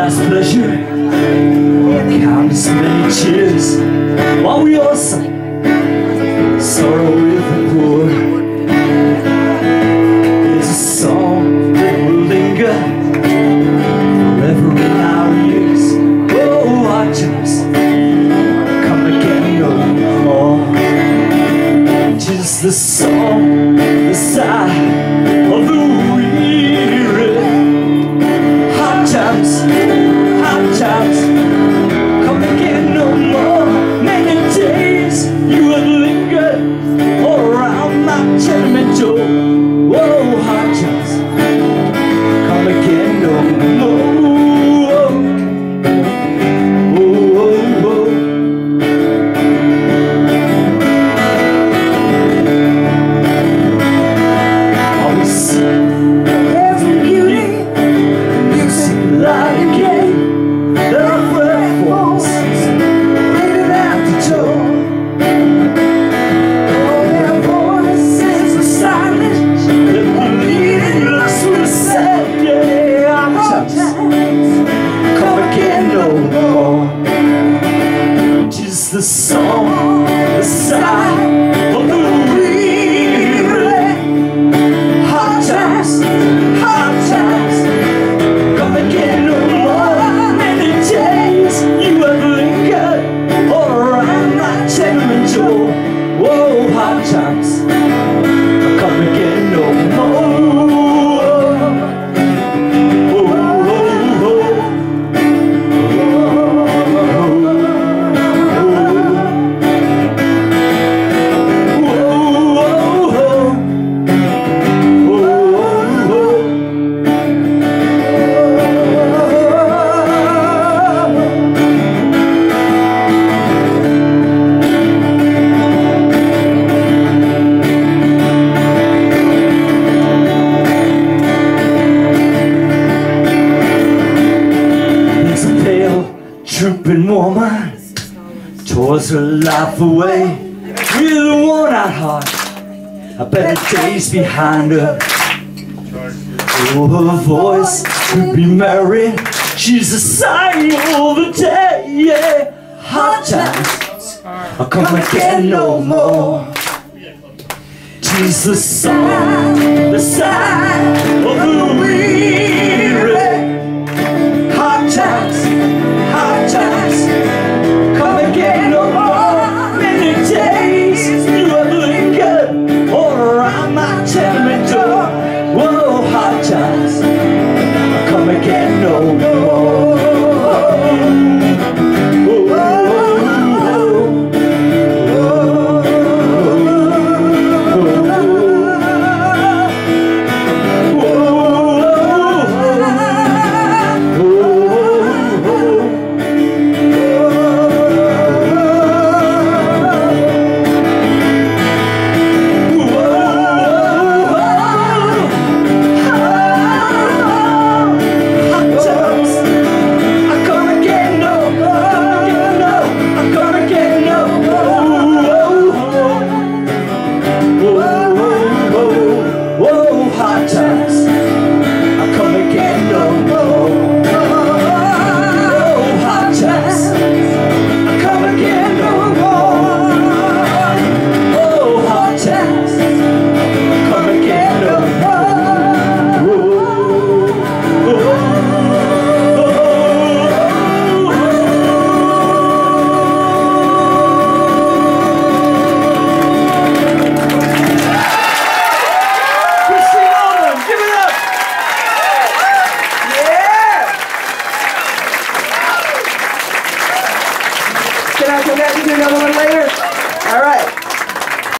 last pleasure. Countless many cheers. While we all sang Sorrow with the poor. It's a song that will linger Forever in our ears. Oh, our times Come again no more Tis the song, The song, the sigh Her life away With a worn-out heart A better days behind her. Oh, her voice could be merry. She's a sign all the day, yeah. Hard times I'll come again no more. Tis the song, the sigh of the